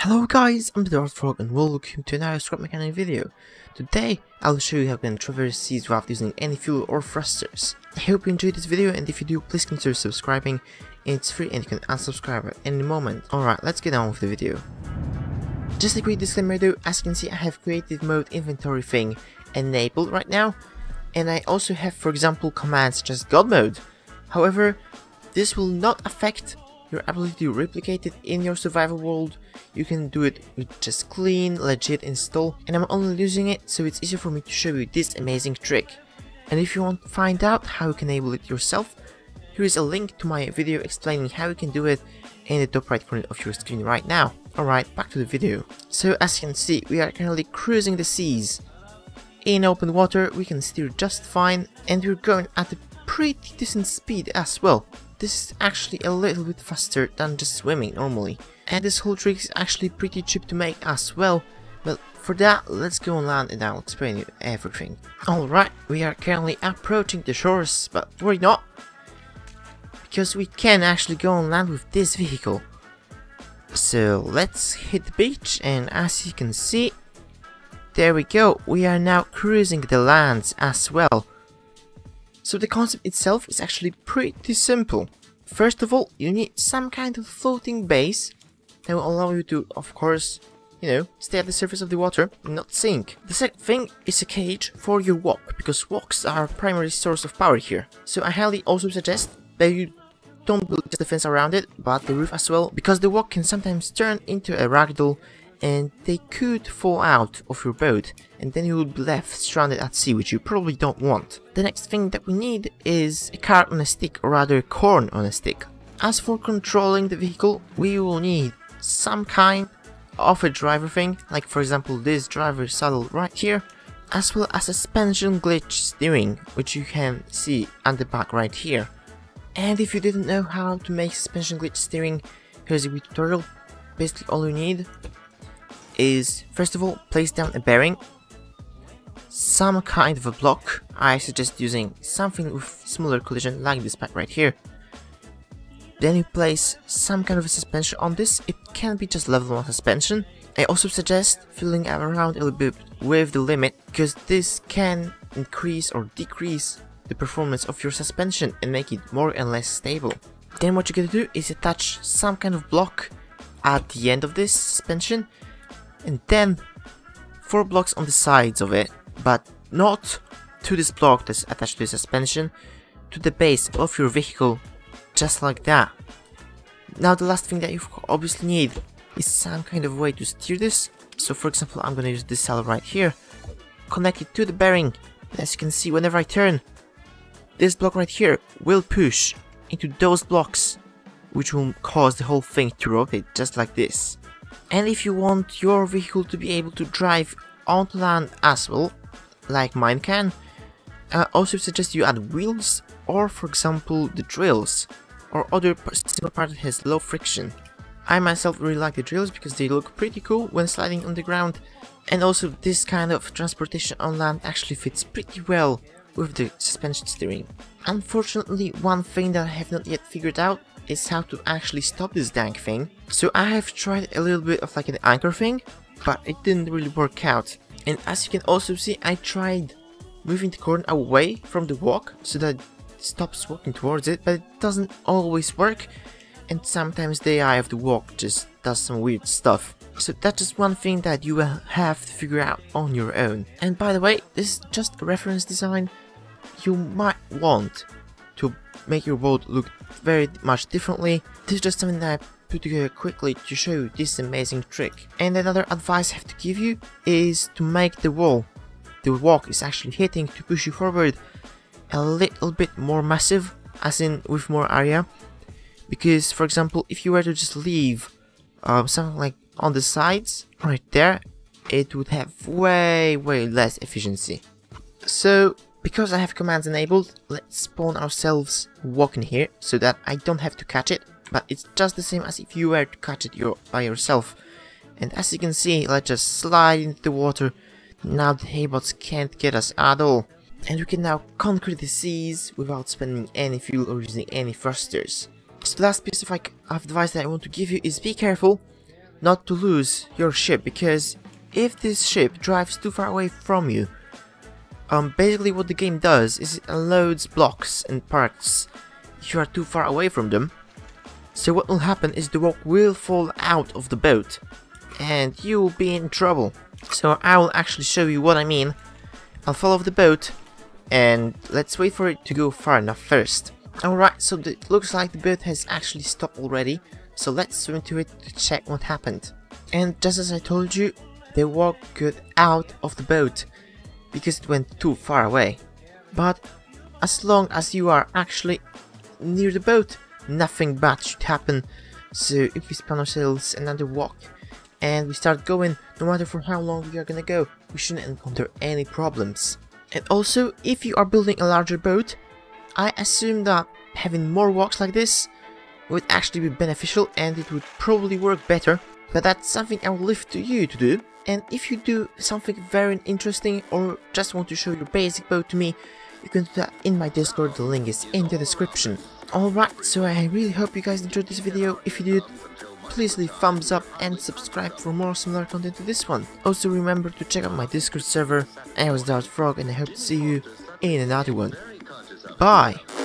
Hello guys, I'm the Dart Frog and welcome to another Scrap Mechanic video. Today, I'll show you how can traverse seas without using any fuel or thrusters. I hope you enjoyed this video and if you do, please consider subscribing. It's free and you can unsubscribe at any moment. Alright, let's get on with the video. Just a quick disclaimer though, as you can see I have creative mode inventory thing enabled right now. And I also have for example commands such as God mode. However, this will not affect your ability to replicate it in your survival world. You can do it with just clean, legit install and I'm only using it so it's easier for me to show you this amazing trick. And if you want to find out how you can enable it yourself, here is a link to my video explaining how you can do it in the top right corner of your screen right now. Alright, back to the video. So as you can see, we are currently cruising the seas. In open water, we can steer just fine and we're going at a pretty decent speed as well. This is actually a little bit faster than just swimming normally. And this whole trick is actually pretty cheap to make as well. But for that, let's go on land and I'll explain you everything. Alright, we are currently approaching the shores, but worry not. Because we can actually go on land with this vehicle. So let's hit the beach and as you can see, there we go, we are now cruising the lands as well. So the concept itself is actually pretty simple. First of all, you need some kind of floating base that will allow you to, of course, you know, stay at the surface of the water and not sink. The second thing is a cage for your woc, because wocs are a primary source of power here. So I highly also suggest that you don't build just the fence around it, but the roof as well, because the woc can sometimes turn into a ragdoll and they could fall out of your boat and then you would be left stranded at sea which you probably don't want. The next thing that we need is a cart on a stick or rather a corn on a stick. As for controlling the vehicle we will need some kind of a driver thing like for example this driver saddle right here as well as a suspension glitch steering which you can see at the back right here. And if you didn't know how to make suspension glitch steering here's a tutorial. Basically all you need is first of all place down a bearing. Some kind of a block. I suggest using something with smaller collision like this pack right here. Then you place some kind of a suspension on this. It can be just level 1 suspension. I also suggest filling around a little bit with the limit because this can increase or decrease the performance of your suspension and make it more and less stable. Then what you're gonna do is attach some kind of block at the end of this suspension and then four blocks on the sides of it, but not to this block that's attached to the suspension, to the base of your vehicle, just like that. Now the last thing that you obviously need is some kind of way to steer this. So for example, I'm gonna use this saddle right here, connect it to the bearing. As you can see, whenever I turn, this block right here will push into those blocks, which will cause the whole thing to rotate just like this. And if you want your vehicle to be able to drive on land as well, like mine can, I also suggest you add wheels or for example the drills or other similar part that has low friction. I myself really like the drills because they look pretty cool when sliding on the ground and also this kind of transportation on land actually fits pretty well with the suspension steering. Unfortunately, one thing that I have not yet figured out is how to actually stop this dang thing. So I have tried a little bit of like an anchor thing, but it didn't really work out. And as you can also see, I tried moving the corn away from the woc so that it stops walking towards it, but it doesn't always work. And sometimes the eye of the woc just does some weird stuff. So that's just one thing that you will have to figure out on your own. And by the way, this is just a reference design. You might want to make your boat look very much differently. This is just something that I put together quickly to show you this amazing trick. And another advice I have to give you is to make the wall the woc is actually hitting to push you forward a little bit more massive as in with more area because for example if you were to just leave um, something like on the sides right there it would have way way less efficiency so because I have commands enabled, let's spawn ourselves walking here so that I don't have to catch it, but it's just the same as if you were to catch it your, by yourself. And as you can see, let's just slide into the water. Now the haybots can't get us at all. And we can now conquer the seas without spending any fuel or using any thrusters. So the last piece of advice that I want to give you is be careful. not to lose your ship because if this ship drives too far away from you, um, basically what the game does is it unloads blocks and parts if you are too far away from them. So what will happen is the woc will fall out of the boat and you will be in trouble. So I will actually show you what I mean. I'll fall off the boat and let's wait for it to go far enough first. Alright, so it looks like the boat has actually stopped already, so let's swim to it to check what happened. And just as I told you, the woc got out of the boat because it went too far away. But as long as you are actually near the boat, nothing bad should happen. So if we span ourselves another woc and we start going, no matter for how long we are gonna go, we shouldn't encounter any problems. And also, if you are building a larger boat, I assume that having more wocs like this would actually be beneficial and it would probably work better, but that's something I will leave to you to do. And if you do something very interesting or just want to show your basic boat to me, you can do that in my Discord, the link is in the description. Alright, so I really hope you guys enjoyed this video. If you did, please leave thumbs up and subscribe for more similar content to this one. Also remember to check out my Discord server. I was Frog and I hope to see you in another one. Bye!